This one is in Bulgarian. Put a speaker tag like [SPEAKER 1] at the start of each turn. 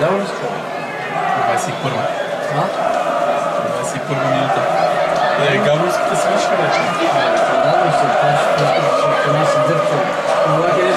[SPEAKER 1] 21.
[SPEAKER 2] А?
[SPEAKER 1] 21 минута. Не, Габровската свършва вече.
[SPEAKER 2] Да, но се това ще не се дърпа. Това е